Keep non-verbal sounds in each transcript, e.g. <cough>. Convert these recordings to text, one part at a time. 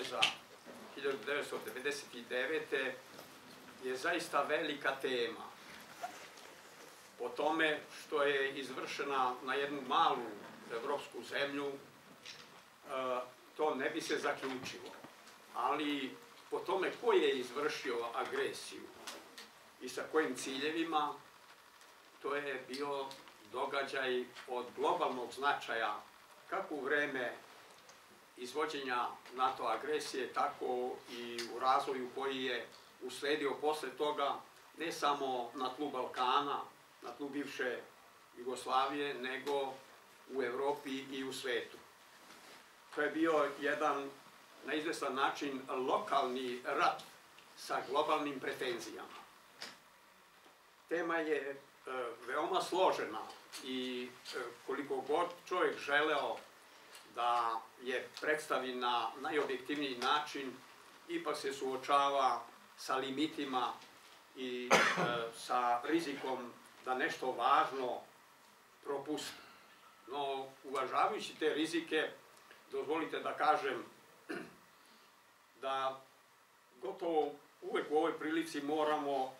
Saveza 1999. je zaista velika tema. Po tome što je izvršena na jednu malu evropsku zemlju, e, to ne bi se zaključilo. Ali po tome ko je izvršio agresiju i sa kojim ciljevima, to je bio događaj od globalnog značaja kako u vreme izvođenja NATO agresije, tako i u razvoju koji je usledio posle toga, ne samo na tlu Balkana, na tlu bivše Jugoslavije, nego u Evropi i u svetu. To je bio jedan na izvestan način lokalni rat sa globalnim pretenzijama. Tema je e, veoma složena i e, koliko god čovjek želeo da je predstavi na najobjektivniji način, ipak se suočava sa limitima i e, sa rizikom da nešto važno propusti. No, uvažavajući te rizike, dozvolite da kažem <clears throat> da gotovo uvek u ovoj prilici moramo,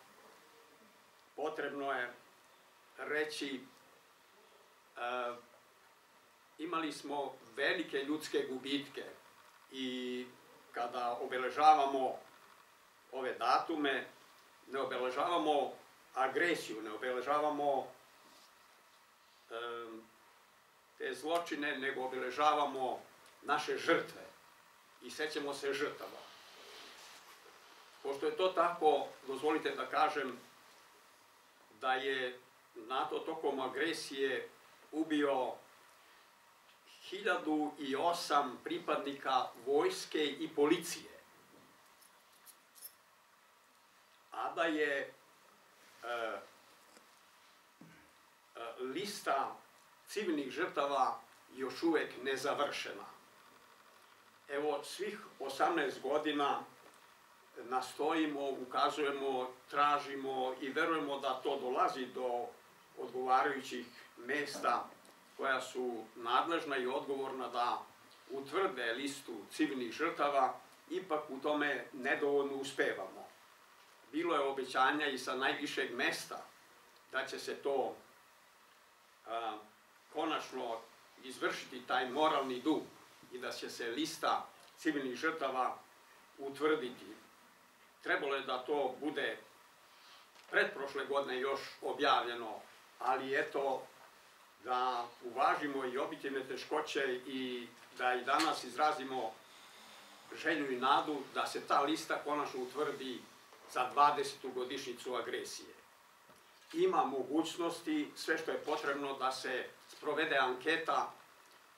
potrebno je reći, e, imali smo velike ljudske gubitke i kada obeležavamo ove datume, ne obeležavamo agresiju, ne obeležavamo um, te zločine, nego obeležavamo naše žrtve i sećamo se žrtava. Pošto je to tako, dozvolite da kažem da je NATO tokom agresije ubio 1008 pripadnika vojske i policije. A da je e, e, lista civilnih žrtava još uvek nezavršena. Evo, svih 18 godina nastojimo, ukazujemo, tražimo i verujemo da to dolazi do odgovarajućih mesta koja su nadležna i odgovorna da utvrde listu civilnih žrtava, ipak u tome nedovoljno uspevamo. Bilo je obećanja i sa najvišeg mesta da će se to a, konačno izvršiti taj moralni dug i da će se lista civilnih žrtava utvrditi. Trebalo je da to bude predprošle godine još objavljeno, ali eto, da uvažimo i objektivne teškoće i da i danas izrazimo želju i nadu da se ta lista konačno utvrdi za 20. godišnicu agresije. Ima mogućnosti, sve što je potrebno da se sprovede anketa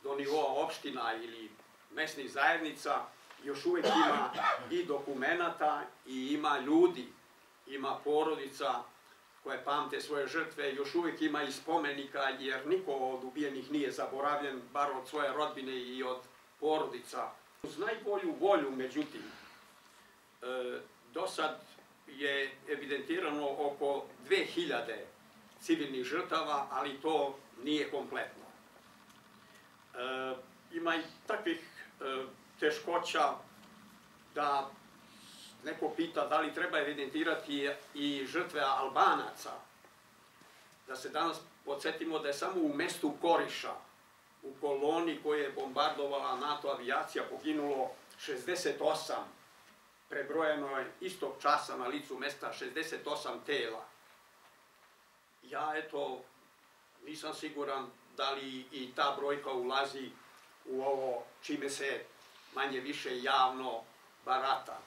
do nivoa opština ili mesnih zajednica, još uvek ima i dokumenta i ima ljudi, ima porodica koje pamte svoje žrtve, još uvijek ima i spomenika, jer niko od ubijenih nije zaboravljen, bar od svoje rodbine i od porodica. Uz najbolju volju, međutim, e, do sad je evidentirano oko 2000 civilnih žrtava, ali to nije kompletno. E, ima i takvih e, teškoća da neko pita da li treba evidentirati i žrtve Albanaca, da se danas podsjetimo da je samo u mestu Koriša, u koloni koje je bombardovala NATO avijacija, poginulo 68, prebrojeno je istog časa na licu mesta 68 tela. Ja, eto, nisam siguran da li i ta brojka ulazi u ovo čime se manje više javno barata.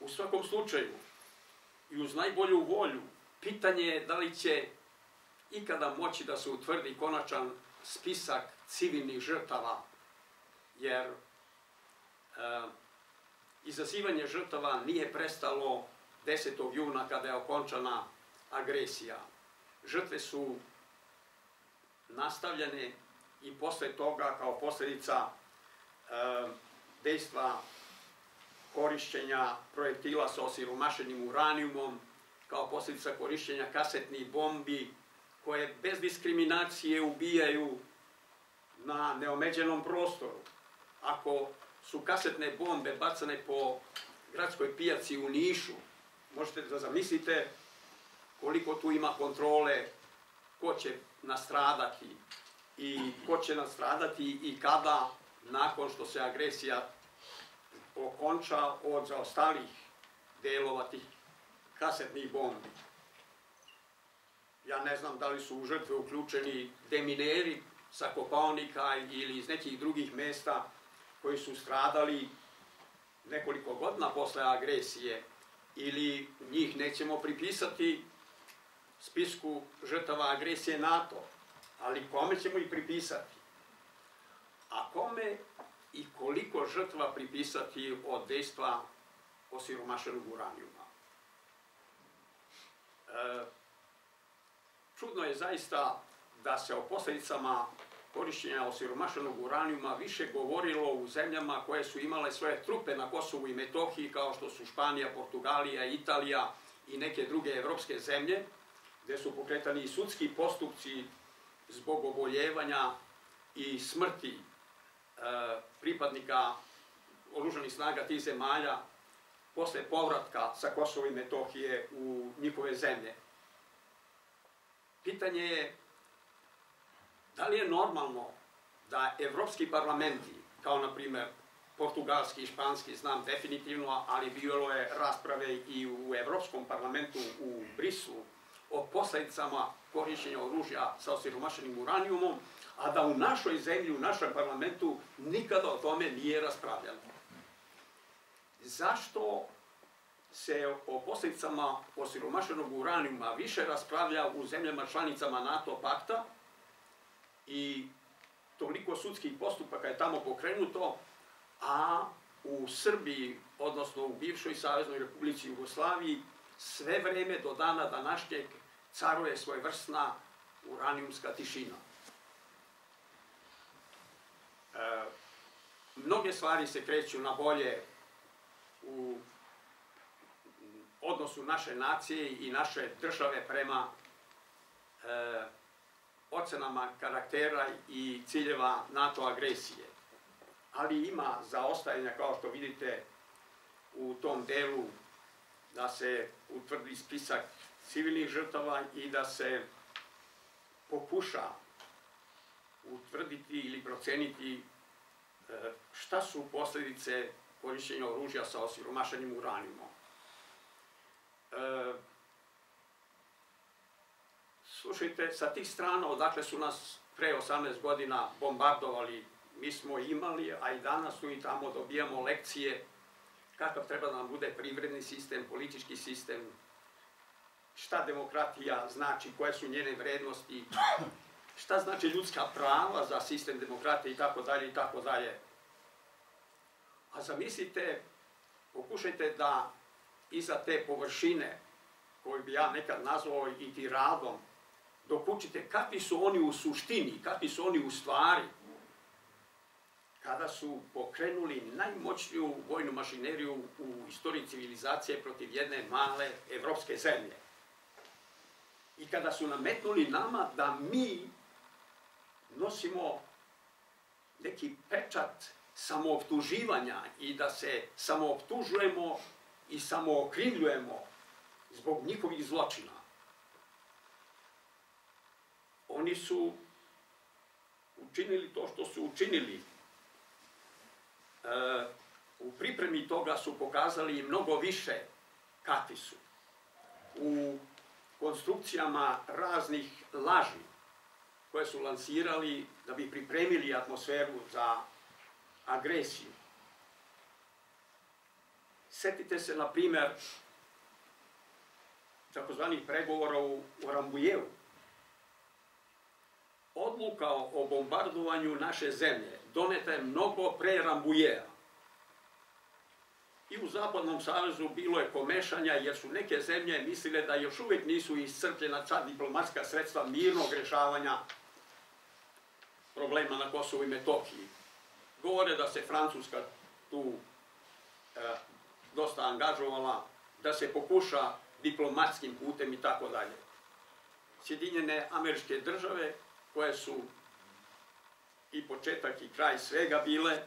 U svakom slučaju, i uz najbolju volju, pitanje je da li će ikada moći da se utvrdi konačan spisak civilnih žrtava, jer e, izazivanje žrtava nije prestalo 10. juna kada je okončana agresija. Žrtve su nastavljene i posle toga kao posledica e, dejstva korišćenja projektila sa osiromašenim uranijumom, kao posljedica korišćenja kasetnih bombi, koje bez diskriminacije ubijaju na neomeđenom prostoru. ako su kasetne bombe bacane po gradskoj pijaci u Nišu, možete da zamislite koliko tu ima kontrole, ko će nastradati i ko će nastradati i kada nakon što se agresija okonča od zaostalih delova tih kasetnih bombi. Ja ne znam da li su u žrtve uključeni demineri sa Kopaonika ili iz nekih drugih mesta koji su stradali nekoliko godina posle agresije ili njih nećemo pripisati spisku žrtava agresije NATO, ali kome ćemo ih pripisati? A kome i koliko žrtva pripisati od dejstva osiromašenog uranijuma? E, čudno je zaista da se o posledicama korišćenja osiromašenog uranijuma više govorilo u zemljama koje su imale svoje trupe na Kosovu i Metohiji, kao što su Španija, Portugalija, Italija i neke druge evropske zemlje, gde su pokretani i sudski postupci zbog oboljevanja i smrti pripadnika oružanih snaga tih zemalja posle povratka sa Kosova i Metohije u njihove zemlje. Pitanje je da li je normalno da evropski parlamenti, kao na primer portugalski i španski, znam definitivno, ali bilo je rasprave i u Evropskom parlamentu u Brislu, o posledicama korišćenja oružja sa osiromašenim uranijumom, a da u našoj zemlji, u našem parlamentu nikada o tome nije raspravljalo. Zašto se o posledicama osiromašenog uranijuma više raspravlja u zemljama članicama NATO pakta i toliko sudskih postupaka je tamo pokrenuto, a u Srbiji, odnosno u bivšoj Saveznoj Republici Jugoslaviji, sve vreme do dana današnjeg caruje svojevrsna uranijumska tišina. E, mnoge stvari se kreću na bolje u odnosu naše nacije i naše države prema e, ocenama karaktera i ciljeva NATO agresije. Ali ima zaostajanja, kao što vidite, u tom delu da se utvrdi spisak civilnih žrtava i da se pokuša utvrditi ili proceniti e, šta su posledice korišćenja oružja sa osiromašenim uranijumom. E, slušajte, sa tih strana odakle su nas pre 18 godina bombardovali, mi smo imali, a i danas tu i tamo dobijamo lekcije kakav treba da nam bude privredni sistem, politički sistem, šta demokratija znači, koje su njene vrednosti, šta znači ljudska prava za sistem demokratije i tako dalje i tako dalje. A zamislite, pokušajte da iza te površine, koju bi ja nekad nazvao i tiradom, dok učite kakvi su oni u suštini, kakvi su oni u stvari, kada su pokrenuli najmoćniju vojnu mašineriju u istoriji civilizacije protiv jedne male evropske zemlje. I kada su nametnuli nama da mi nosimo neki pečat samooptuživanja i da se samooptužujemo i samookrivljujemo zbog njihovih zločina. Oni su učinili to što su učinili E, u pripremi toga su pokazali mnogo više kakvi su. U konstrukcijama raznih laži koje su lansirali da bi pripremili atmosferu za agresiju. Setite se, na primer, takozvanih pregovora u, Rambujevu. Odluka o bombardovanju naše zemlje doneta je mnogo pre Rambujeja. I u Zapadnom savezu bilo je pomešanja jer su neke zemlje mislile da još uvek nisu iscrpljena sva diplomatska sredstva mirnog rešavanja problema na Kosovu i Metohiji. Govore da se Francuska tu e, dosta angažovala, da se pokuša diplomatskim putem i tako dalje. Sjedinjene američke države koje su i početak i kraj svega bile,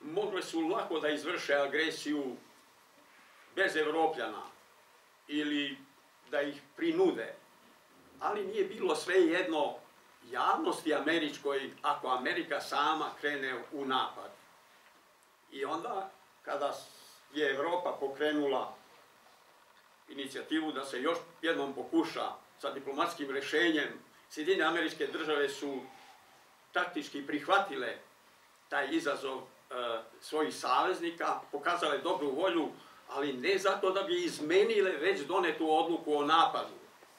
mogle su lako da izvrše agresiju bez Evropljana ili da ih prinude. Ali nije bilo sve jedno javnosti američkoj ako Amerika sama krene u napad. I onda, kada je Evropa pokrenula inicijativu da se još jednom pokuša sa diplomatskim rešenjem, Sjedinje američke države su taktički prihvatile taj izazov e, svojih saveznika, pokazale dobru volju, ali ne zato da bi izmenile već donetu odluku o napadu,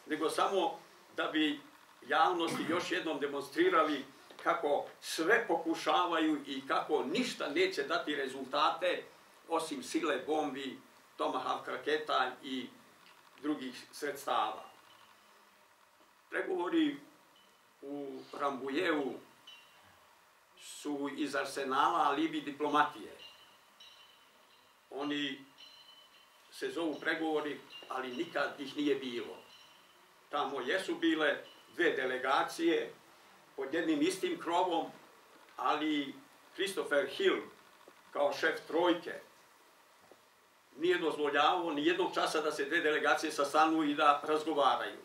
nego samo da bi javnosti još jednom demonstrirali kako sve pokušavaju i kako ništa neće dati rezultate osim sile bombi, Tomahawk raketa i drugih sredstava. Pregovori u Rambujevu su iz arsenala alibi diplomatije. Oni se zovu pregovori, ali nikad ih nije bilo. Tamo jesu bile dve delegacije pod jednim istim krovom, ali Christopher Hill kao šef trojke nije dozvoljavao ni jednog časa da se dve delegacije sastanu i da razgovaraju.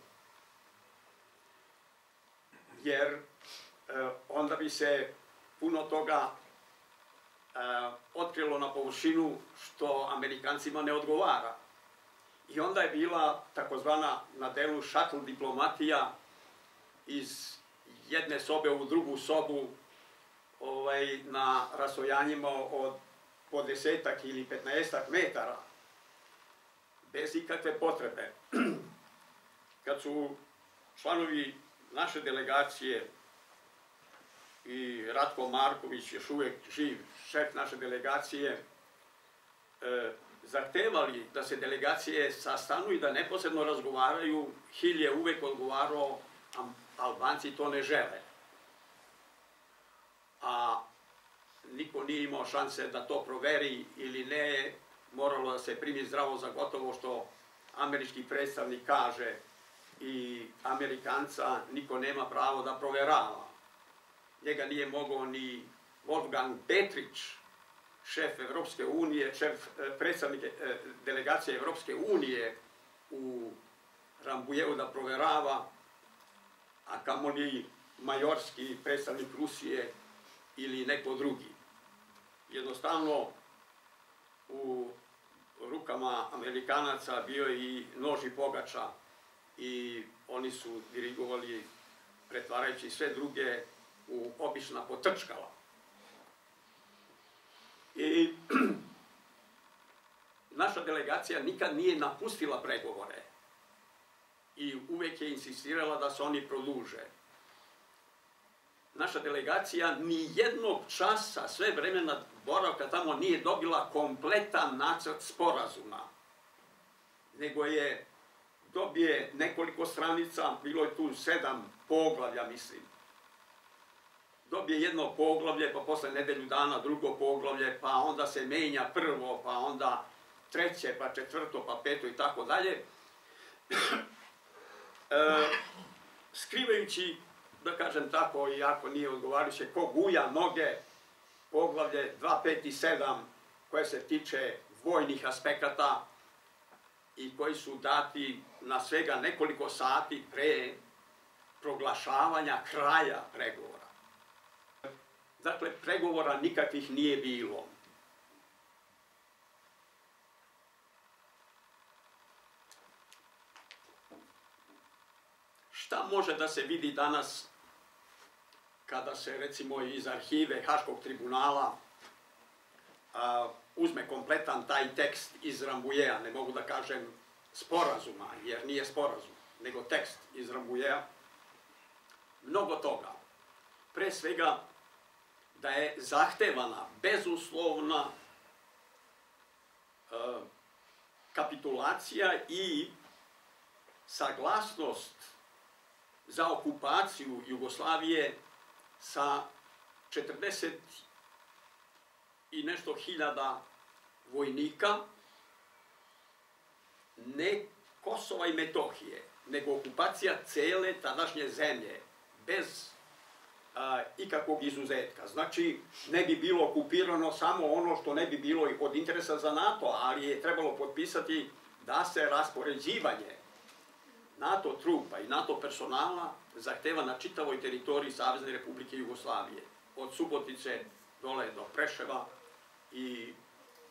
Jer e, onda bi se puno toga e, otkrilo na površinu što Amerikancima ne odgovara. I onda je bila takozvana na delu šatl diplomatija iz jedne sobe u drugu sobu ovaj, na rasojanjima od po desetak ili petnaestak metara, bez ikakve potrebe. <clears throat> Kad su članovi naše delegacije i Ratko Marković, još uvek živ šef naše delegacije, e, zahtevali da se delegacije sastanu i da neposredno razgovaraju, Hilj je uvek odgovarao, Albanci to ne žele. A niko nije imao šanse da to proveri ili ne, moralo da se primi zdravo za gotovo što američki predstavnik kaže i Amerikanca niko nema pravo da proverava. Njega nije mogao ni Wolfgang Petrić, šef Evropske unije, šef e, predstavnik e, delegacije Evropske unije u Rambujevu da proverava, a kamo ni majorski predstavnik Rusije ili neko drugi jednostavno u rukama Amerikanaca bio i noži pogača i oni su dirigovali pretvarajući sve druge u obična potrčkala. I <clears throat> naša delegacija nikad nije napustila pregovore i uvek je insistirala da se oni produže naša delegacija ni jednog časa, sve vremena boravka tamo nije dobila kompletan nacrt sporazuma, nego je dobije nekoliko stranica, bilo je tu sedam poglavlja, mislim. Dobije jedno poglavlje, pa posle nedelju dana drugo poglavlje, pa onda se menja prvo, pa onda treće, pa četvrto, pa peto i tako dalje. E, skrivajući da kažem tako, iako nije odgovarajuće, ko guja noge, poglavlje 2, 5 i 7, koje se tiče vojnih aspekata i koji su dati na svega nekoliko sati pre proglašavanja kraja pregovora. Dakle, pregovora nikakvih nije bilo. Šta može da se vidi danas kada se recimo iz arhive Haškog tribunala a, uzme kompletan taj tekst iz Rambujeja, ne mogu da kažem sporazuma, jer nije sporazum, nego tekst iz Rambujeja, mnogo toga. Pre svega da je zahtevana bezuslovna a, kapitulacija i saglasnost za okupaciju Jugoslavije sa 40 i nešto hiljada vojnika, ne Kosova i Metohije, nego okupacija cele tadašnje zemlje, bez a, ikakvog izuzetka. Znači, ne bi bilo okupirano samo ono što ne bi bilo od interesa za NATO, ali je trebalo potpisati da se raspoređivanje NATO trupa i NATO personala zahteva na čitavoj teritoriji Savezne Republike Jugoslavije. Od Subotice dole do Preševa i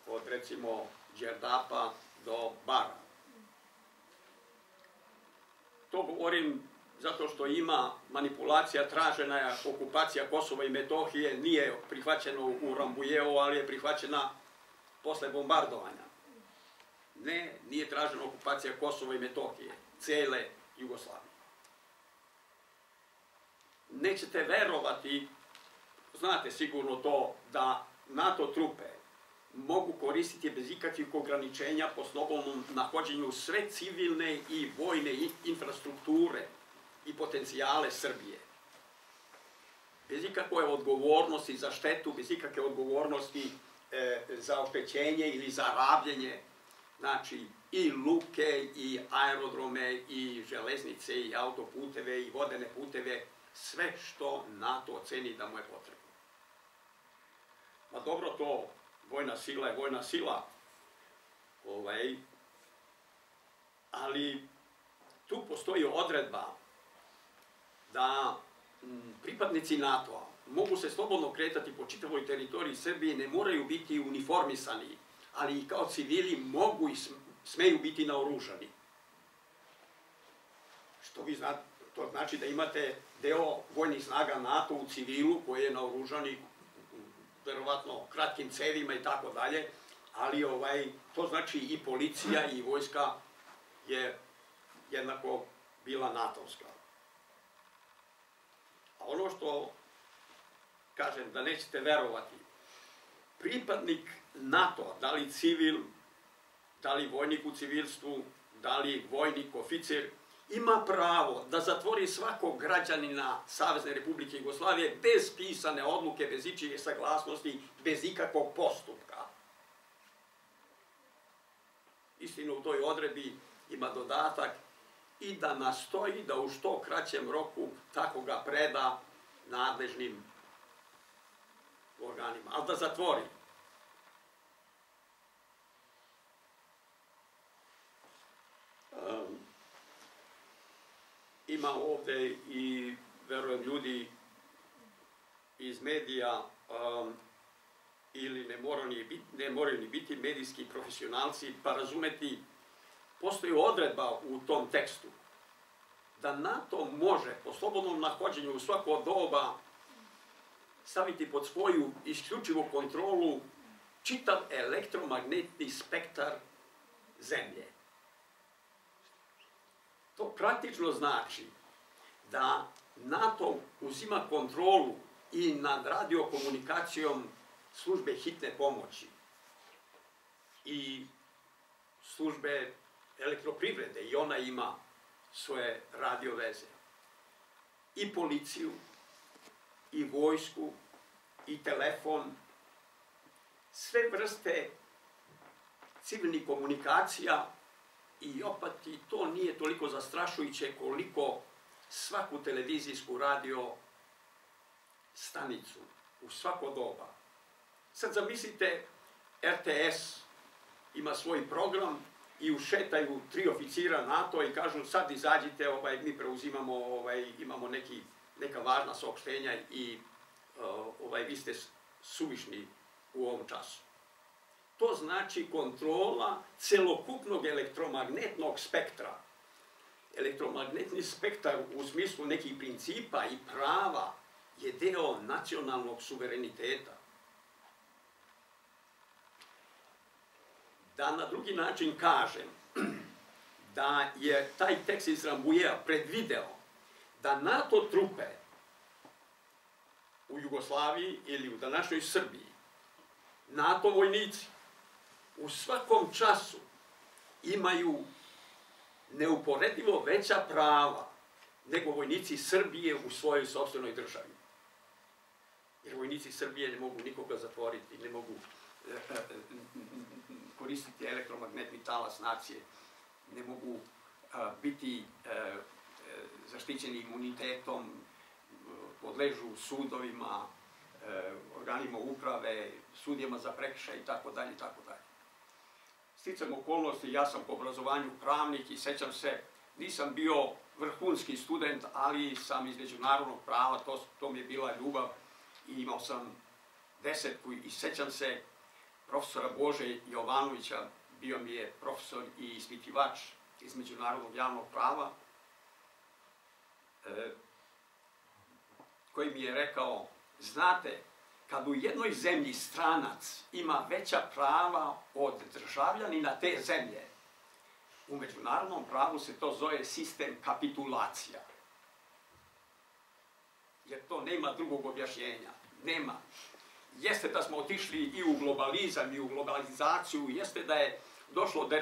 od recimo Đerdapa do Bara. To govorim zato što ima manipulacija, tražena okupacija Kosova i Metohije, nije prihvaćeno u Rambujeu, ali je prihvaćena posle bombardovanja. Ne, nije tražena okupacija Kosova i Metohije, cele Jugoslavije. Nećete verovati, znate sigurno to, da NATO trupe mogu koristiti bez ikakvih ograničenja po slobodnom nahođenju sve civilne i vojne infrastrukture i potencijale Srbije. Bez ikakve odgovornosti za štetu, bez ikakve odgovornosti e, za oštećenje ili za rabljenje, znači i luke, i aerodrome, i železnice, i autoputeve, i vodene puteve, sve što NATO oceni da mu je potrebno. Ma dobro, to vojna sila je vojna sila, ovaj, ali tu postoji odredba da pripadnici NATO-a mogu se slobodno kretati po čitavoj teritoriji Srbije, ne moraju biti uniformisani, ali i kao civili mogu i smeju biti naoružani. Što vi znate, to znači da imate deo vojnih snaga NATO u civilu koji je naoružan i verovatno kratkim cevima i tako dalje, ali ovaj, to znači i policija i vojska je jednako bila natovska. A ono što kažem da nećete verovati, pripadnik NATO, da li civil, da li vojnik u civilstvu, da li vojnik, oficir, ima pravo da zatvori svakog građanina Savezne Republike Jugoslavije bez pisane odluke, bez ičije saglasnosti, bez ikakvog postupka. Istino u toj odredbi ima dodatak i da nastoji da u što kraćem roku tako ga preda nadležnim organima, ali da zatvori. Ima ovde i, verujem, ljudi iz medija ili ne moraju, ni biti, ne moraju ni biti medijski profesionalci, pa razumeti, postoji odredba u tom tekstu da NATO može po slobodnom nahođenju u svako doba staviti pod svoju isključivu kontrolu čitav elektromagnetni spektar zemlje. To praktično znači da NATO uzima kontrolu i nad radiokomunikacijom službe hitne pomoći i službe elektroprivrede i ona ima svoje radio veze. I policiju, i vojsku, i telefon, sve vrste civilnih komunikacija I opet i to nije toliko zastrašujuće koliko svaku televizijsku radio stanicu u svako doba. Sad zamislite, RTS ima svoj program i ušetaju tri oficira NATO i kažu sad izađite, ovaj, mi preuzimamo, ovaj, imamo neki, neka važna saopštenja i ovaj, vi ste suvišni u ovom času. To znači kontrola celokupnog elektromagnetnog spektra. Elektromagnetni spektar u smislu nekih principa i prava je deo nacionalnog suvereniteta. Da na drugi način kažem da je taj tekst iz Rambujeja predvideo da NATO trupe u Jugoslaviji ili u današnjoj Srbiji, NATO vojnici, u svakom času imaju neuporedivo veća prava nego vojnici Srbije u svojoj sobstvenoj državi. Jer vojnici Srbije ne mogu nikoga zatvoriti, ne mogu e, e, koristiti elektromagnetni talas nacije, ne mogu e, biti zaštićeni imunitetom, podležu sudovima, e, organima uprave, sudijama za prekršaj i tako dalje i tako dalje. Sticam okolnosti, ja sam po obrazovanju pravnik i sećam se, nisam bio vrhunski student, ali sam iz međunarodnog prava, to, to mi je bila ljubav i imao sam desetku i sećam se profesora Bože Jovanovića, bio mi je profesor i ispitivač iz međunarodnog javnog prava, e, koji mi je rekao, znate, kad u jednoj zemlji stranac ima veća prava od državljanina te zemlje, u međunarodnom pravu se to zove sistem kapitulacija. Jer to nema drugog objašnjenja. Nema. Jeste da smo otišli i u globalizam i u globalizaciju, jeste da je došlo do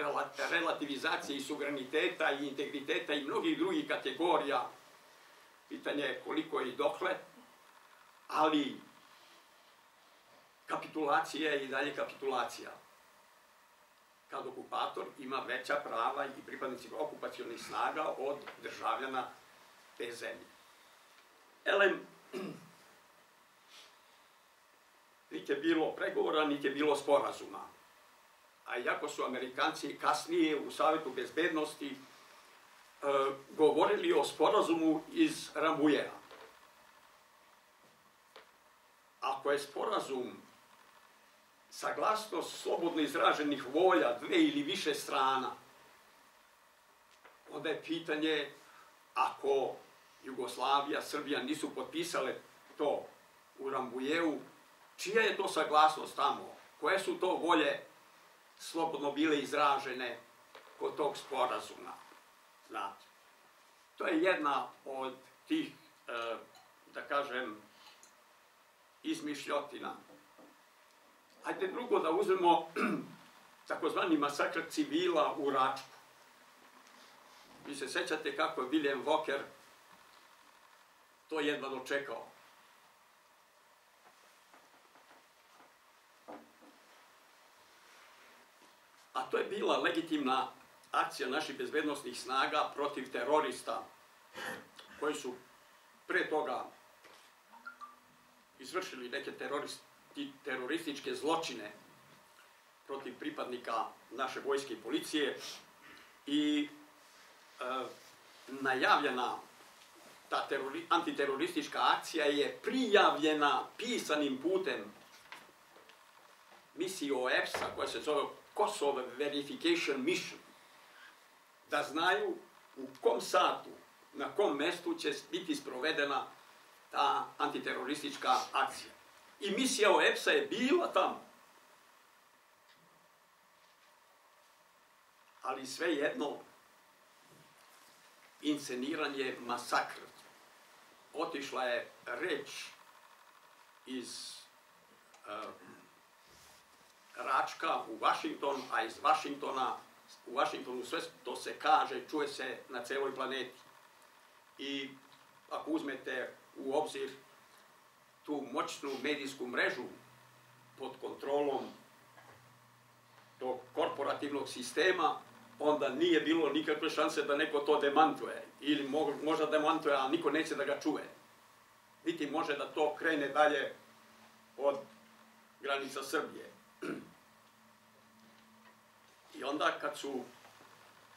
relativizacije i suvereniteta i integriteta i mnogih drugih kategorija. Pitanje je koliko i dokle, ali kapitulacija je i dalje kapitulacija. Kad okupator ima veća prava i pripadnici okupacijonih snaga od državljana te zemlje. Elem, <clears throat> niti je bilo pregovora, niti je bilo sporazuma. A iako su Amerikanci kasnije u Savetu bezbednosti e, govorili o sporazumu iz Rambujera. Ako je sporazum saglasnost slobodno izraženih volja dve ili više strana, onda je pitanje ako Jugoslavija, Srbija nisu potpisale to u Rambujevu, čija je to saglasnost tamo? Koje su to volje slobodno bile izražene kod tog sporazuma? Znate, to je jedna od tih, e, da kažem, izmišljotina Hajde drugo da uzmemo <clears throat> takozvani masakr civila u Račku. Vi se sećate kako je William Walker to jedva dočekao. A to je bila legitimna akcija naših bezbednostnih snaga protiv terorista koji su pre toga izvršili neke teroriste terorističke zločine protiv pripadnika naše vojske i policije i e, najavljena ta terori, antiteroristička akcija je prijavljena pisanim putem misiji OEPS-a koja se zove Kosovo Verification Mission da znaju u kom satu, na kom mestu će biti sprovedena ta antiteroristička akcija. I misija OEPS-a je bila tamo. Ali sve jedno, insceniranje masakr. Otišla je reč iz Račka u Vašington, a iz Vašingtona, u Vašingtonu sve to se kaže, čuje se na celoj planeti. I ako uzmete u obzir tu moćnu medijsku mrežu pod kontrolom tog korporativnog sistema, onda nije bilo nikakve šanse da neko to demantuje. Ili možda demantuje, ali niko neće da ga čuje. Niti može da to krene dalje od granica Srbije. I onda kad su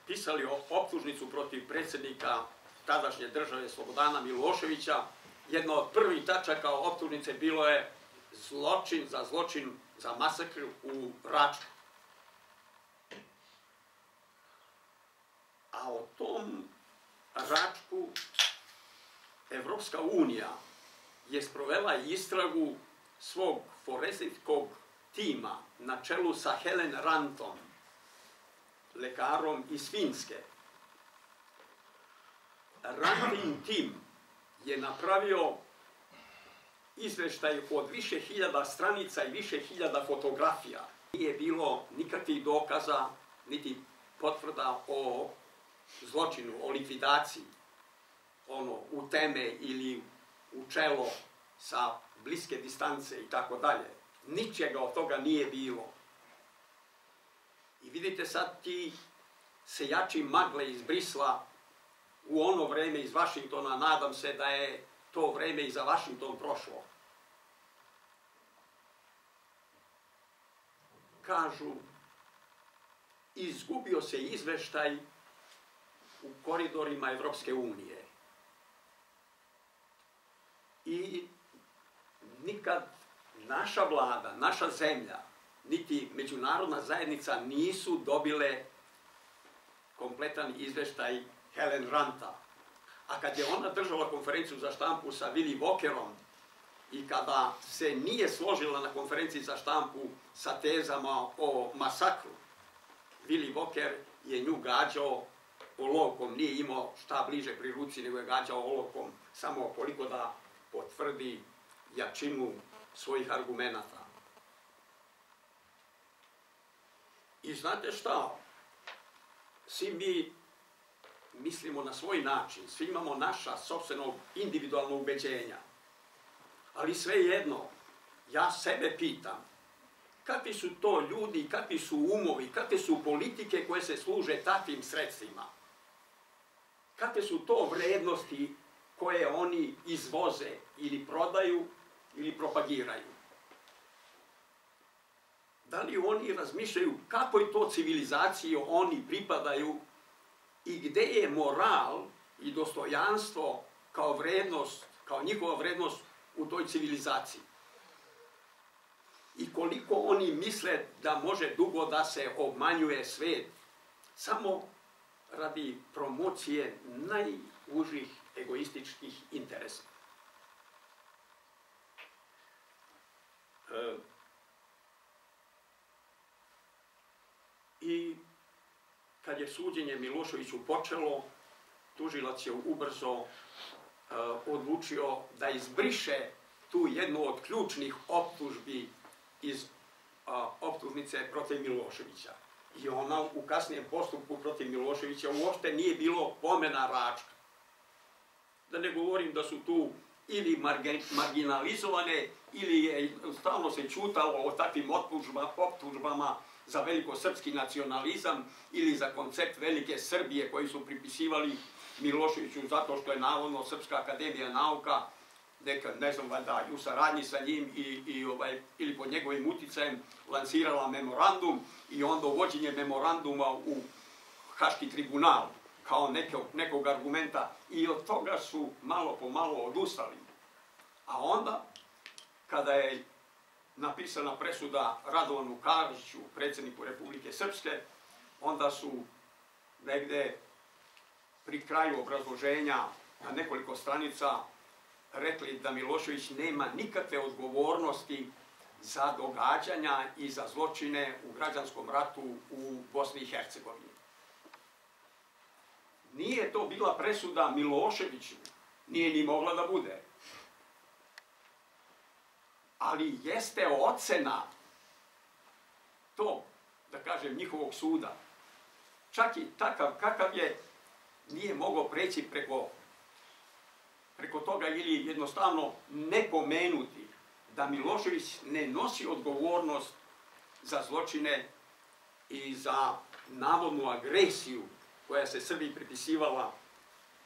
pisali optužnicu protiv predsednika tadašnje države Slobodana Miloševića, jedna od prvih tačaka optužnice bilo je zločin za zločin za masakr u Račku. A o tom Račku Evropska unija je sprovela istragu svog forensijskog tima na čelu sa Helen Rantom, lekarom iz Finske. Rantin tim je napravio izveštaj od više hiljada stranica i više hiljada fotografija. Nije bilo nikakvih dokaza, niti potvrda o zločinu, o likvidaciji, ono, u teme ili u čelo sa bliske distance i tako dalje. Ničega od toga nije bilo. I vidite sad ti sejači magle iz Brisla u ono vreme iz Vašingtona, nadam se da je to vreme i za Vašington prošlo. Kažu, izgubio se izveštaj u koridorima Evropske unije. I nikad naša vlada, naša zemlja, niti međunarodna zajednica nisu dobile kompletan izveštaj Helen Ranta. A kad je ona držala konferenciju za štampu sa Willy Walkerom i kada se nije složila na konferenciji za štampu sa tezama o masakru, Willy Walker je nju gađao olovkom, nije imao šta bliže pri ruci, nego je gađao olovkom samo koliko da potvrdi jačinu svojih argumenta. I znate šta? Svi mi mislimo na svoj način, svi imamo naša sobstveno individualno ubeđenja. Ali sve jedno, ja sebe pitam, kakvi su to ljudi, kakvi su umovi, kakve su politike koje se služe takvim sredstvima? Kakve su to vrednosti koje oni izvoze ili prodaju ili propagiraju? Da li oni razmišljaju kakvoj to civilizaciji oni pripadaju i gde je moral i dostojanstvo kao vrednost, kao njihova vrednost u toj civilizaciji? I koliko oni misle da može dugo da se obmanjuje svet samo radi promocije najužih egoističkih interesa. E, I kad je suđenje Miloševiću počelo, tužilac je ubrzo uh, odlučio da izbriše tu jednu od ključnih optužbi iz optužnice protiv Miloševića. I ona u kasnijem postupku protiv Miloševića uopšte nije bilo pomena Račka. Da ne govorim da su tu ili marginalizovane ili je stalno se čutalo o takvim optužbama za veliko-srpski nacionalizam ili za koncept Velike Srbije koji su pripisivali Miloševiću zato što je navodno Srpska akademija nauka neka, ne znam, valjda, u saradnji sa njim i, i ovaj, ili pod njegovim uticajem lansirala memorandum i onda uvođenje memoranduma u Haški tribunal kao nekog, nekog argumenta i od toga su malo po malo odustali. A onda, kada je napisana presuda Radovanu Kariću, predsedniku Republike Srpske, onda su negde pri kraju obrazloženja na nekoliko stranica rekli da Milošević nema nikakve odgovornosti za događanja i za zločine u građanskom ratu u Bosni i Hercegovini. Nije to bila presuda Miloševiću, nije ni mogla da bude ali jeste ocena to, da kažem, njihovog suda. Čak i takav kakav je, nije mogao preći preko, preko toga ili jednostavno ne pomenuti da Milošević ne nosi odgovornost za zločine i za navodnu agresiju koja se Srbiji pripisivala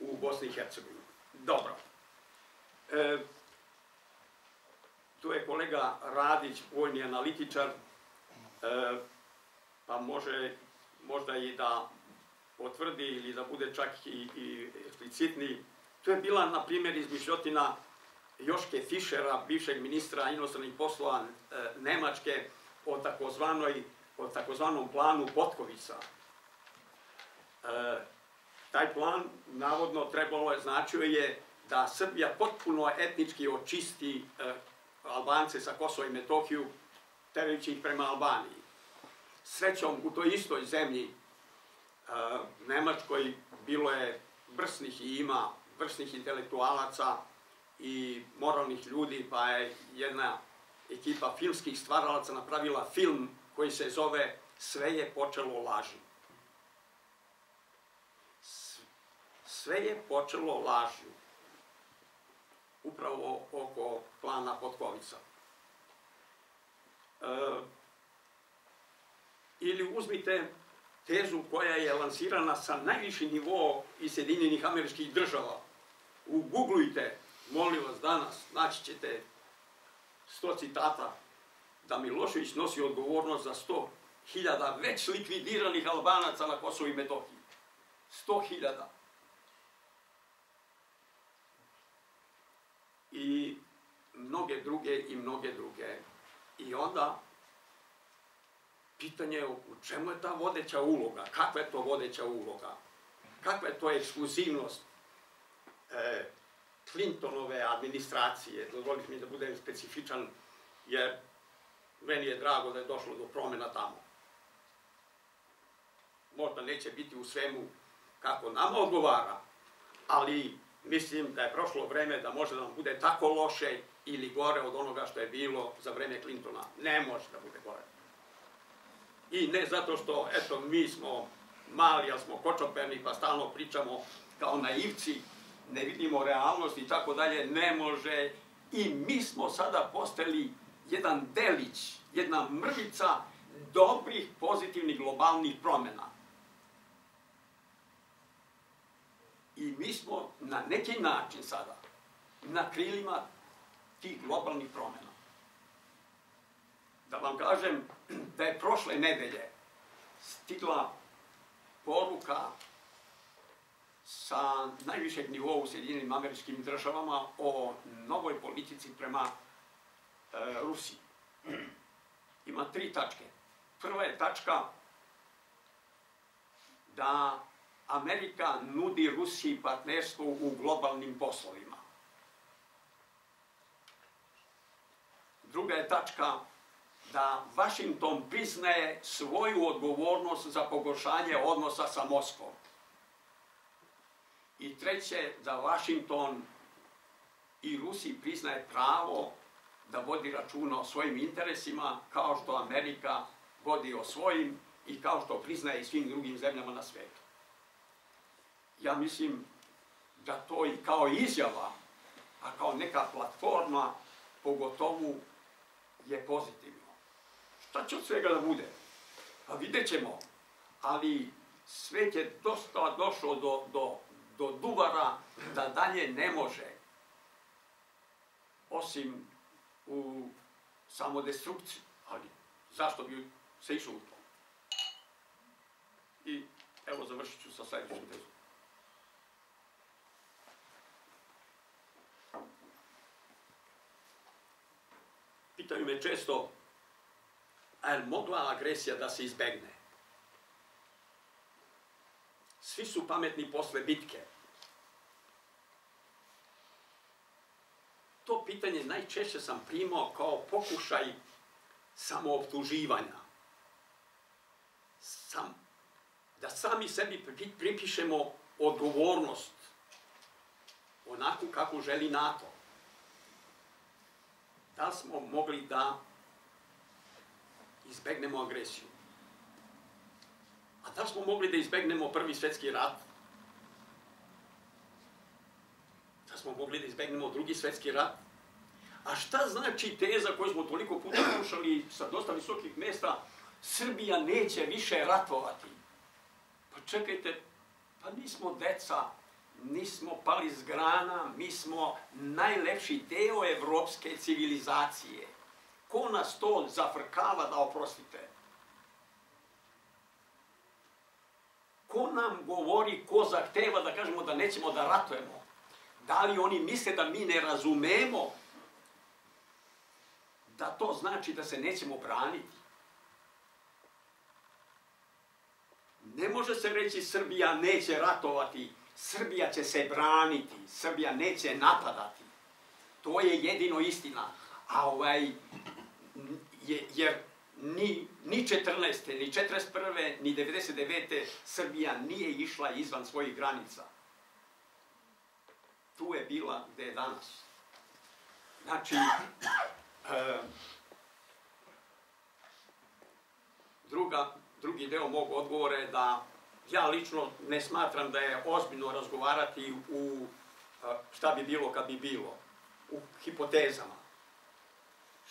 u Bosni i Hercegovini. Dobro. E, Tu je kolega Radić, vojni analitičar, e, pa može možda i da potvrdi ili da bude čak i, i eksplicitni. To je bila, na primjer, izmišljotina Joške Fišera, bivšeg ministra inostranih poslova e, Nemačke, o takozvanoj o takozvanom planu Potkovica. E, taj plan, navodno, trebalo je, značio je da Srbija potpuno etnički očisti e, Albance sa Kosova i Metohiju, terajući ih prema Albaniji. Srećom, u toj istoj zemlji, uh, Nemačkoj, bilo je vrsnih i ima vrsnih intelektualaca i moralnih ljudi, pa je jedna ekipa filmskih stvaralaca napravila film koji se zove Sve je počelo laži. Sve je počelo laži upravo oko plana Potkovica. E, ili uzmite tezu koja je lansirana sa najviši nivo iz Sjedinjenih američkih država. Uguglujte molim vas danas, naći ćete sto citata da Milošević nosi odgovornost za sto hiljada već likvidiranih Albanaca na Kosovo i Metohiji. Sto hiljada. I mnoge druge i mnoge druge. I onda pitanje je u čemu je ta vodeća uloga, kakva je to vodeća uloga, kakva je to ekskluzivnost e, Clintonove administracije, dozvolite mi da budem specifičan, jer meni je drago da je došlo do promjena tamo. Možda neće biti u svemu kako nama odgovara, ali mislim da je prošlo vreme da može da nam bude tako loše ili gore od onoga što je bilo za vreme Clintona. Ne može da bude gore. I ne zato što, eto, mi smo mali, ali smo kočoperni, pa stalno pričamo kao naivci, ne vidimo realnost i tako dalje, ne može. I mi smo sada postali jedan delić, jedna mrvica dobrih, pozitivnih, globalnih promjena. I mi smo na neki način sada na krilima tih globalnih promjena. Da vam kažem da je prošle nedelje stigla poruka sa najvišeg nivoa u Sjedinim američkim državama o novoj politici prema e, Rusiji. Ima tri tačke. Prva je tačka da Amerika nudi Rusiji partnerstvo u globalnim poslovima. Druga je tačka da Vašington priznaje svoju odgovornost za pogoršanje odnosa sa Moskvom. I treće, da Vašington i Rusi priznaje pravo da vodi računa o svojim interesima, kao što Amerika vodi o svojim i kao što priznaje i svim drugim zemljama na svetu. Ja mislim da to i kao izjava, a kao neka platforma, pogotovo je pozitivno. Šta će od svega da bude? Pa vidjet ćemo, ali svet je dosta došao do, do do duvara da dalje ne može, osim u samodestrukciju. Ali zašto bi se išao u to? I evo završit ću sa sledećom tezom. Pitaju me često, a je mogla agresija da se izbegne? Svi su pametni posle bitke. To pitanje najčešće sam primao kao pokušaj samooptuživanja. Sam, da sami sebi pripišemo odgovornost onako kako želi NATO. Da smo mogli da izbegnemo agresiju. A da smo mogli da izbegnemo prvi svetski rat? Da smo mogli da izbegnemo drugi svetski rat? A šta znači teza koju smo toliko puta slušali sa dosta visokih mesta, Srbija neće više ratovati? Pa čekajte, pa nismo deca, nismo pali z grana, mi smo najlepši deo evropske civilizacije. Ko nas to zafrkava da oprostite? ko nam govori, ko zahteva da kažemo da nećemo da ratujemo? Da li oni misle da mi ne razumemo da to znači da se nećemo braniti? Ne može se reći Srbija neće ratovati, Srbija će se braniti, Srbija neće napadati. To je jedino istina. A ovaj, je, jer ni, ni 14. ni 41. ni 99. Srbija nije išla izvan svojih granica. Tu je bila gde je danas. Znači, e, druga, drugi deo mog odgovora je da ja lično ne smatram da je ozbiljno razgovarati u šta bi bilo kad bi bilo, u hipotezama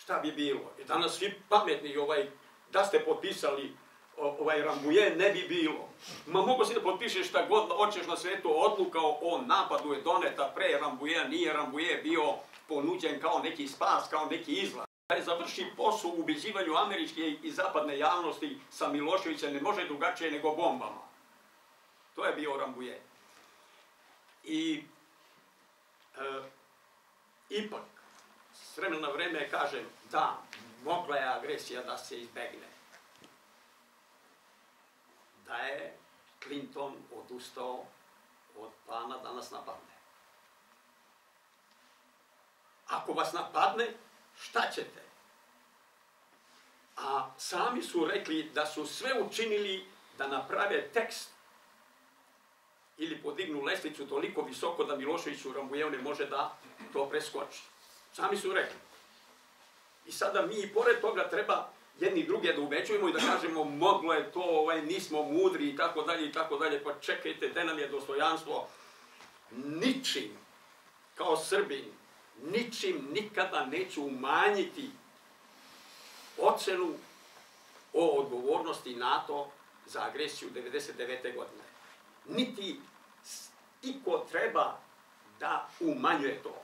šta bi bilo. I danas svi pametni, ovaj, da ste potpisali ovaj Rambuje ne bi bilo. Ma mogu si da potpišeš šta god hoćeš na svetu, odluka o napadu je doneta pre Rambuja, nije Rambuje bio ponuđen kao neki spas, kao neki izlaz. Da je završi posao u ubeđivanju američke i zapadne javnosti sa Miloševićem ne može drugačije nego bombama. To je bio Rambuje. I e, ipak, s vremena vreme kažem, da, mogla je agresija da se izbegne. Da je Clinton odustao od plana da nas napadne. Ako vas napadne, šta ćete? A sami su rekli da su sve učinili da naprave tekst ili podignu lestvicu toliko visoko da Milošević u Rambujev ne može da to preskoči. Sami su rekli. I sada mi i pored toga treba jedni druge da ubeđujemo i da kažemo moglo je to, ovaj, nismo mudri i tako dalje i tako dalje, pa čekajte, gde nam je dostojanstvo? Ničim, kao Srbin, ničim nikada neću umanjiti ocenu o odgovornosti NATO za agresiju 99. godine. Niti iko treba da umanjuje to.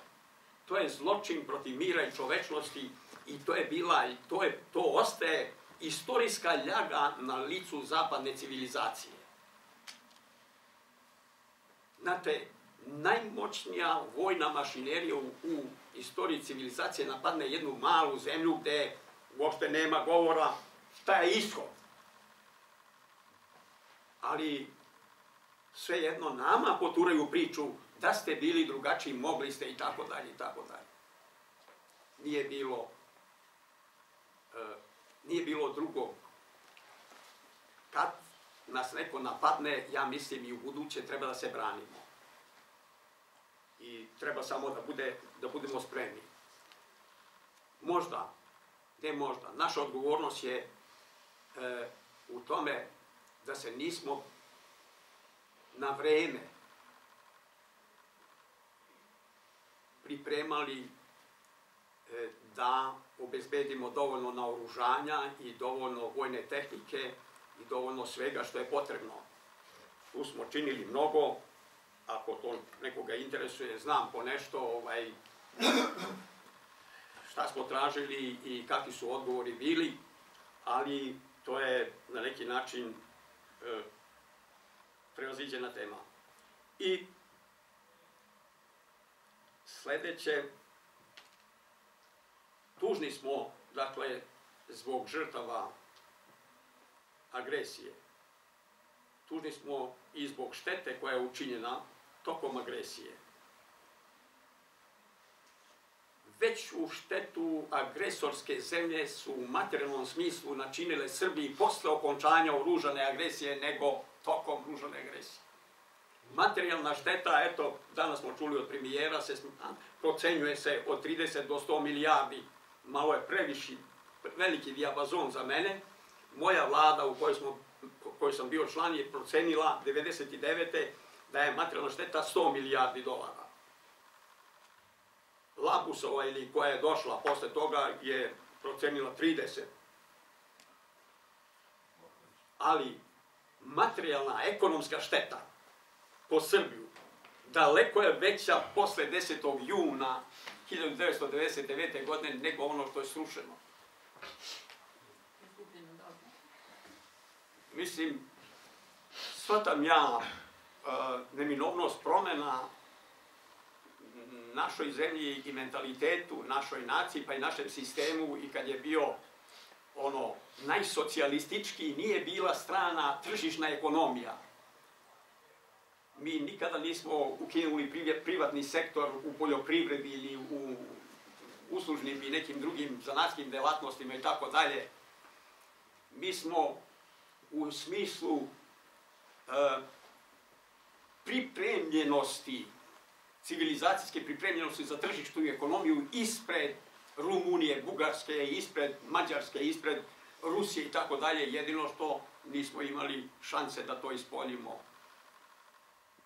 To je zločin protiv mira i čovečnosti i to je bila, to, je, to ostaje istorijska ljaga na licu zapadne civilizacije. Znate, najmoćnija vojna mašinerija u, u istoriji civilizacije napadne jednu malu zemlju gde uopšte nema govora šta je ishod. Ali svejedno nama poturaju priču da ste bili drugačiji, mogli ste i tako dalje i tako dalje. Nije bilo e, nije bilo drugog. Kad nas neko napadne, ja mislim i u buduće treba da se branimo. I treba samo da, bude, da budemo spremni. Možda, ne možda, naša odgovornost je e, u tome da se nismo na vreme pripremali e, da obezbedimo dovoljno naoružanja i dovoljno vojne tehnike i dovoljno svega što je potrebno. Tu smo činili mnogo, ako to nekoga interesuje, znam po nešto ovaj, šta smo tražili i kakvi su odgovori bili, ali to je na neki način e, preoziđena tema. I sledeće, tužni smo, dakle, zbog žrtava agresije. Tužni smo i zbog štete koja je učinjena tokom agresije. Već u štetu agresorske zemlje su u materijalnom smislu načinile Srbiji posle okončanja oružane agresije nego tokom ružane agresije. Materijalna šteta, eto, danas smo čuli od premijera, se procenjuje se od 30 do 100 milijardi. Malo je previši, veliki dijapazon za mene. Moja vlada u kojoj, smo, kojoj sam bio član je procenila 99. da je materijalna šteta 100 milijardi dolara. Labusova ili koja je došla posle toga je procenila 30. Ali materijalna, ekonomska šteta po Srbiju daleko je veća posle 10. juna 1999. godine nego ono što je srušeno. Mislim, shvatam ja uh, neminovnost promena našoj zemlji i mentalitetu, našoj naciji pa i našem sistemu i kad je bio ono najsocijalistički nije bila strana tržišna ekonomija. Mi nikada nismo ukinuli privatni sektor u poljoprivredi ili u uslužnim i nekim drugim zanatskim delatnostima i tako dalje. Mi smo u smislu e, pripremljenosti, civilizacijske pripremljenosti za tržištu i ekonomiju ispred Rumunije, Bugarske, ispred Mađarske, ispred Rusije i tako dalje, jedino što nismo imali šanse da to ispoljimo,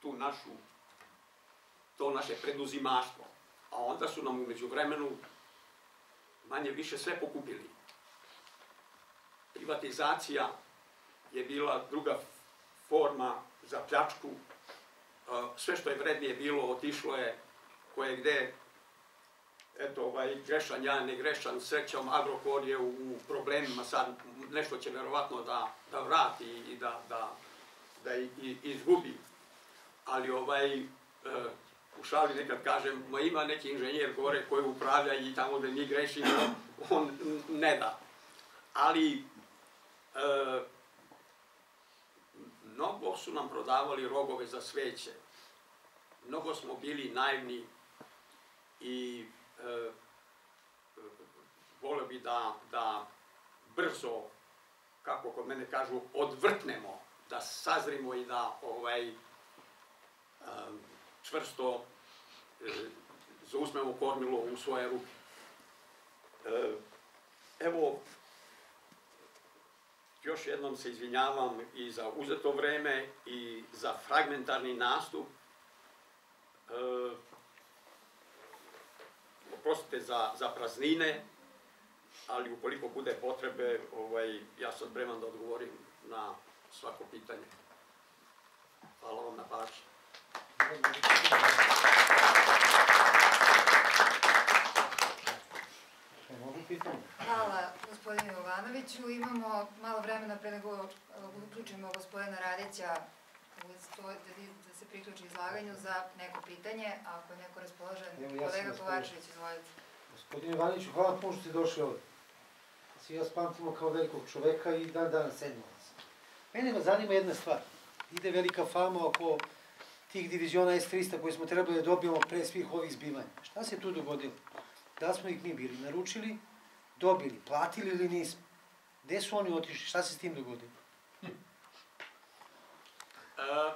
tu našu, to naše preduzimaštvo. A onda su nam umeđu vremenu manje više sve pokupili. Privatizacija je bila druga forma za pljačku. Sve što je vrednije bilo, otišlo je koje gde, eto, ovaj, grešan ja, ne grešan, srećom, Agrokor je u problemima sad, nešto će verovatno da, da vrati i da, da, da i, izgubi. Ali ovaj, e, u šali nekad kažem, ma ima neki inženjer gore koji upravlja i tamo da mi grešimo, on ne da. Ali, e, mnogo su nam prodavali rogove za sveće. Mnogo smo bili naivni i e, vole bi da, da brzo, kako kod mene kažu, odvrtnemo, da sazrimo i da ovaj, e, čvrsto zauzmemo kormilo u svoje ruke. Evo, još jednom se izvinjavam i za uzeto vreme i za fragmentarni nastup. E, oprostite za, za praznine, ali ukoliko bude potrebe, ovaj, ja sam spreman da odgovorim na svako pitanje. Hvala vam na pažnju. Hvala gospodinu Jovanoviću. Imamo malo vremena pre nego uh, uključimo gospodina Radića da, da se priključi izlaganju za neko pitanje, ako je neko raspoložen. Ja Kolega Kovačević, izvolite. Gospodine Ivaniću, hvala puno što ste došli ovde. Svi vas pamtimo kao velikog čoveka i dan danas cenimo vas. Mene me zanima jedna stvar. Ide velika fama oko tih diviziona S-300 koje smo trebali da dobijemo pre svih ovih zbivanja. Šta se tu dogodilo? Da smo ih mi bili naručili, dobili, platili ili nismo? Gde su oni otišli? Šta se s tim dogodilo? E,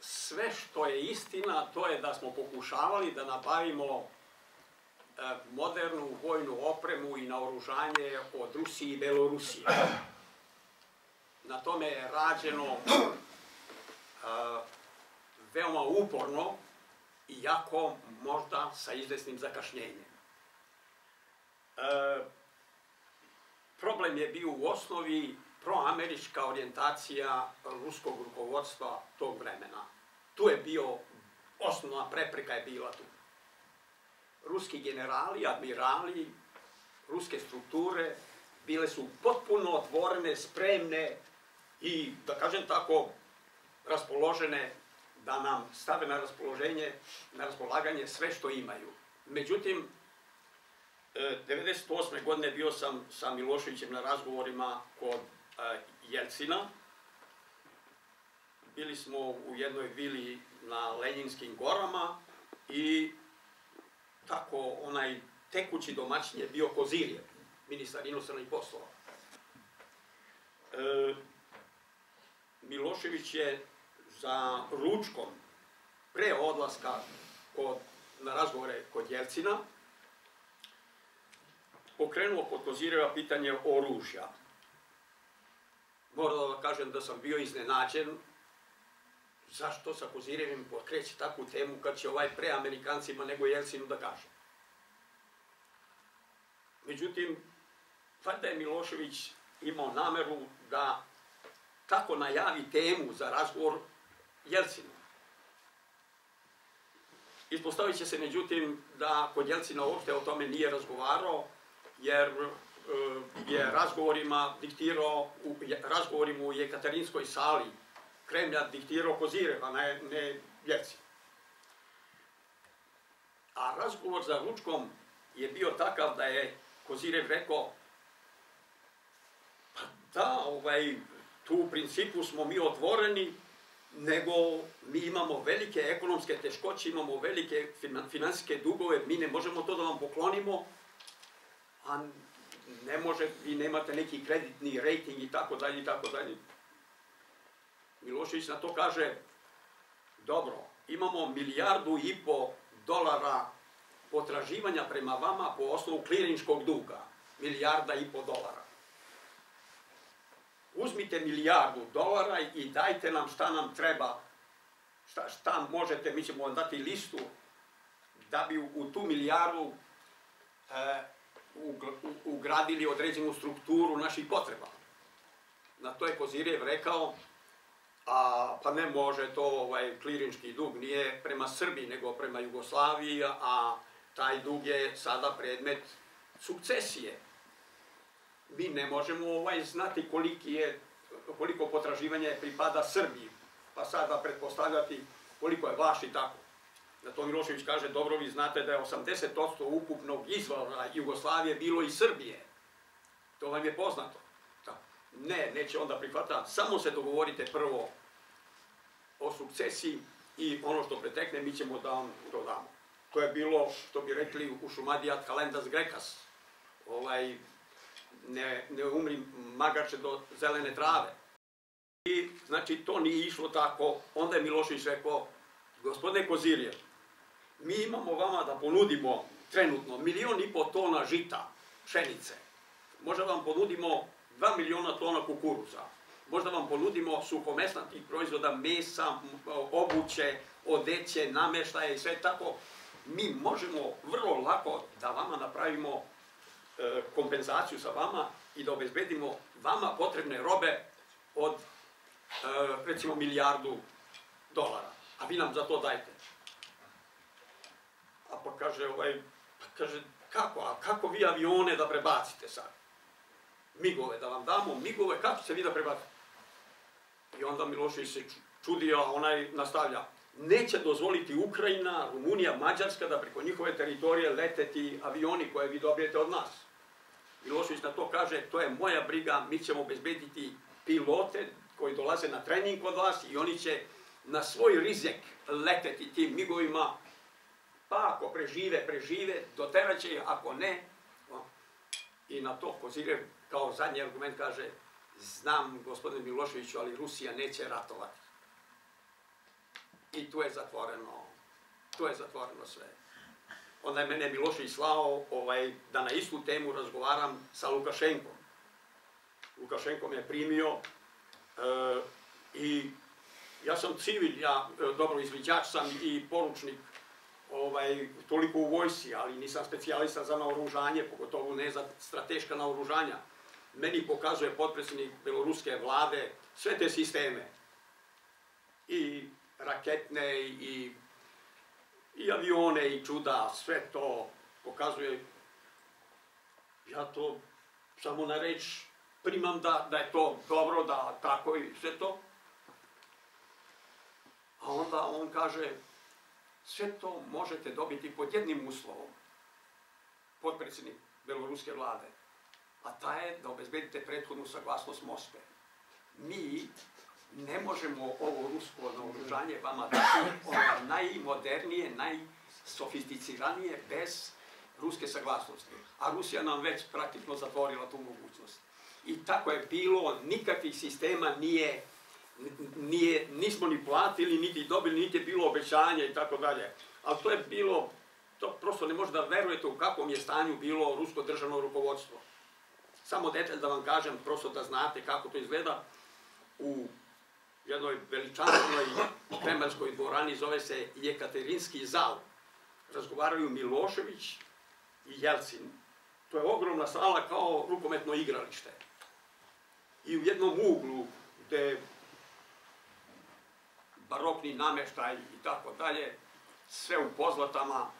sve što je istina, to je da smo pokušavali da nabavimo e, modernu vojnu opremu i naoružanje od Rusije i Belorusije. Na tome je rađeno e, veoma uporno, iako možda sa izvesnim zakašnjenjem. Problem je bio u osnovi proamerička orijentacija ruskog rukovodstva tog vremena. Tu je bio, osnovna prepreka je bila tu. Ruski generali, admirali, ruske strukture bile su potpuno otvorene, spremne i, da kažem tako, raspoložene da nam stave na raspoloženje, na raspolaganje sve što imaju. Međutim, 98. godine bio sam sa Miloševićem na razgovorima kod Jelcina. Bili smo u jednoj vili na Lenjinskim gorama i tako onaj tekući domaćin je bio Kozirje, ministar inostranih poslova. E, Milošević je za ručkom pre odlaska kod, na razgovore kod Jelcina pokrenuo kod Kozireva pitanje oružja. Moram da kažem da sam bio iznenađen zašto sa Kozirevim pokreće takvu temu kad će ovaj pre Amerikancima nego Jelcinu da kaže. Međutim, valjda je Milošević imao nameru da tako najavi temu za razgovor Jelcinu. Ispostavit će se, međutim, da kod Jelcina uopšte o tome nije razgovarao, jer je razgovorima diktirao, u razgovorima u Jekaterinskoj sali Kremlja diktirao Kozirev, a ne, ne Jelcin. A razgovor za ručkom je bio takav da je Kozirev rekao pa da, ovaj, tu u principu smo mi otvoreni, nego mi imamo velike ekonomske teškoće, imamo velike finansijske dugove, mi ne možemo to da vam poklonimo, a ne može, vi nemate neki kreditni rating i tako dalje i tako dalje. Milošević na to kaže, dobro, imamo milijardu i po dolara potraživanja prema vama po osnovu klirinčkog duga. Milijarda i po dolara. Uzmite milijardu dolara i dajte nam šta nam treba, šta, šta možete, mi ćemo vam dati listu da bi u, u tu milijardu e, ugradili određenu strukturu naših potreba. Na to je Kozirjev rekao, a pa ne može to ovaj klirinški dug nije prema Srbiji nego prema Jugoslaviji, a taj dug je sada predmet sukcesije. Mi ne možemo ovaj znati koliki je koliko potraživanje pripada Srbiji, pa sada pretpostavljati koliko je vaš i tako. Na to Milošević kaže, dobro vi znate da je 80% ukupnog izvora Jugoslavije bilo i Srbije. To vam je poznato. Da. Ne, neće onda prihvatati. Samo se dogovorite prvo o sukcesiji i ono što pretekne, mi ćemo da vam to damo. To je bilo, što bi rekli u Šumadijat kalendas grekas. Ovaj, ne, ne umri magarče do zelene trave. I, znači, to nije išlo tako. Onda je Milošević rekao, gospodine Kozirje, mi imamo vama da ponudimo trenutno milion i po tona žita, pšenice. Možda vam ponudimo 2 miliona tona kukuruza. Možda vam ponudimo suhomesnatih proizvoda, mesa, obuće, odeće, nameštaje i sve tako. Mi možemo vrlo lako da vama napravimo e, kompenzaciju sa vama i da obezbedimo vama potrebne robe od e, recimo milijardu dolara. A vi nam za to dajte. A pa kaže, ovaj, pa kaže, kako, a kako vi avione da prebacite sad? Migove da vam damo, migove, kako se vi da prebacite? I onda Milošević se čudio, a onaj nastavlja. Neće dozvoliti Ukrajina, Rumunija, Mađarska da preko njihove teritorije lete ti avioni koje vi dobijete od nas. Milošević na to kaže, to je moja briga, mi ćemo obezbediti pilote koji dolaze na trening kod vas i oni će na svoj rizek leteti tim migovima pa ako prežive, prežive, doteraće ih, ako ne, i na to Kozirev kao zadnji argument kaže, znam gospodine Miloševiću, ali Rusija neće ratovati. I tu je zatvoreno, tu je zatvoreno sve. Onda je mene Milošević slao ovaj, da na istu temu razgovaram sa Lukašenkom. Lukašenko me primio e, i ja sam civil, ja e, dobro izviđač sam i poručnik ovaj, toliko u vojsi, ali nisam specijalista za naoružanje, pogotovo ne za strateška naoružanja. Meni pokazuje potpredsjednik beloruske vlade sve te sisteme. I raketne, i, i avione, i čuda, sve to pokazuje. Ja to samo na reč primam da, da je to dobro, da tako i sve to. A onda on kaže, Sve to možete dobiti pod jednim uslovom, potpredsjednik beloruske vlade, a ta je da obezbedite prethodnu saglasnost Moskve. Mi ne možemo ovo rusko naoružanje vama dati ono najmodernije, najsofisticiranije bez ruske saglasnosti. A Rusija nam već praktično zatvorila tu mogućnost. I tako je bilo, nikakvih sistema nije nije, nismo ni platili, niti dobili, niti je bilo obećanja i tako dalje. Ali to je bilo, to prosto ne možete da verujete u kakvom je stanju bilo rusko državno rukovodstvo. Samo detalj da vam kažem, prosto da znate kako to izgleda. U jednoj veličanstvenoj kremerskoj dvorani zove se Jekaterinski zal. Razgovaraju Milošević i Jelcin. To je ogromna sala kao rukometno igralište. I u jednom uglu gde barokni nameštaj i tako dalje, sve u pozlatama,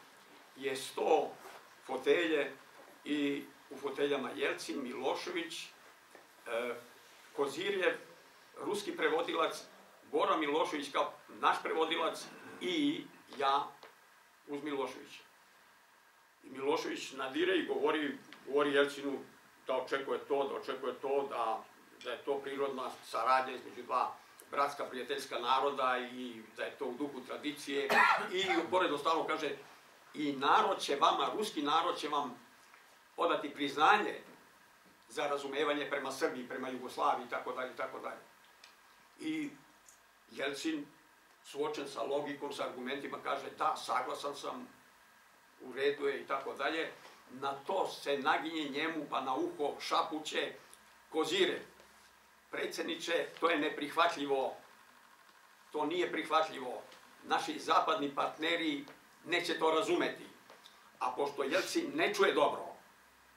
je sto fotelje i u foteljama Jelcin, Milošević, e, Kozirjev, ruski prevodilac, Gora Milošević kao naš prevodilac i ja uz Miloševića. Milošević nadire i govori, govori Jelcinu da očekuje to, da očekuje to, da, da je to prirodna saradnja između dva bratska prijateljska naroda i da je to u duhu tradicije i pored ostalo kaže i narod će vama, ruski narod će vam odati priznanje za razumevanje prema Srbiji, prema Jugoslaviji tako dalje tako dalje. I Jelcin suočen sa logikom, sa argumentima kaže da, saglasan sam, u redu je i tako dalje. Na to se naginje njemu pa na uho šapuće kozire Predsedniče, to je neprihvatljivo. To nije prihvatljivo. Naši zapadni partneri neće to razumeti. A pošto Jelcin ne čuje dobro,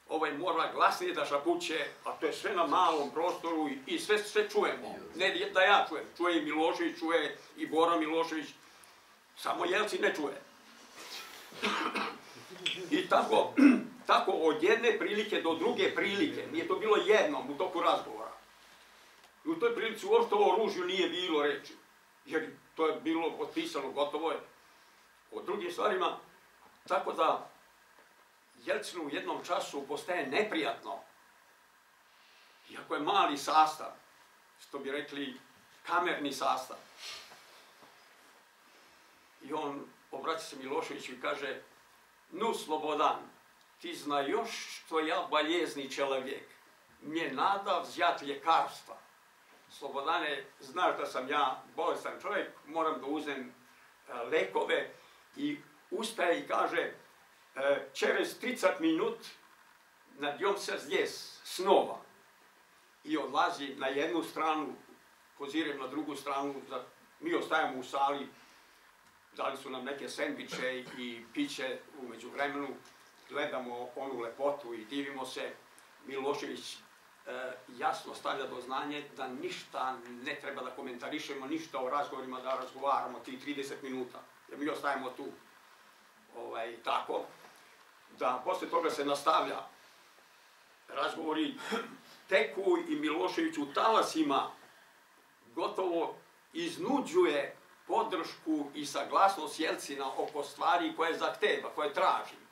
ovaj mora glasnije da šapuće, a to je sve na malom prostoru i, sve, sve čujemo. Ne da ja čujem, čuje i Milošević, čuje i Bora Milošević, samo Jelci ne čuje. I tako, tako od jedne prilike do druge prilike, nije to bilo jednom u toku razgovora. U toj prilici uopšte o oružju nije bilo reči, jer to je bilo potpisano, gotovo je. O drugim stvarima, tako da Jelcinu u jednom času postaje neprijatno, iako je mali sastav, što bi rekli kamerni sastav. I on obraća se Miloševiću i kaže, nu Slobodan, ti zna još što ja baljezni čelovjek, mje nada vzjat ljekarstva. Slobodane, znaš da sam ja bolestan čovjek, moram da uzem e, lekove i ustaje i kaže, e, čerez 30 minut nadjom se zjes snova. I odlazi na jednu stranu, pozirem na drugu stranu, mi ostajemo u sali, dali su nam neke sendviče i piće umeđu vremenu, gledamo onu lepotu i divimo se. Milošević jasno stavlja do znanje da ništa ne treba da komentarišemo, ništa o razgovorima da razgovaramo ti 30 minuta, jer mi ostajemo tu ovaj, tako, da posle toga se nastavlja razgovori teku i Milošević u talasima gotovo iznuđuje podršku i saglasnost Jelcina oko stvari koje zahteva, koje traži.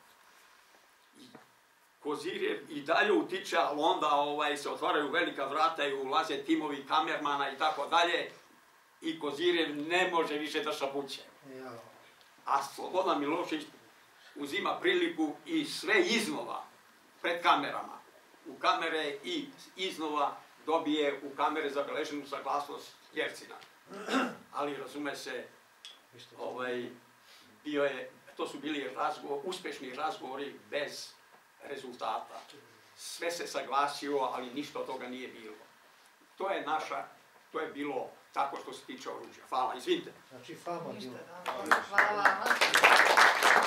Kozirjev i dalje utiče, ali onda ovaj, se otvaraju velika vrata i ulaze timovi kamermana i tako dalje i Kozirjev ne može više da šapuće. A Slobodan Milošević uzima priliku i sve iznova pred kamerama. U kamere i iznova dobije u kamere zabeleženu saglasnost Jercina ali razume se, ovaj, bio je, to su bili razgovor, uspešni razgovori bez rezultata. Sve se saglasio, ali ništa od toga nije bilo. To je naša, to je bilo tako što se tiče oružja. Hvala, izvinite. Znači, fama bilo. da. Hvala vama.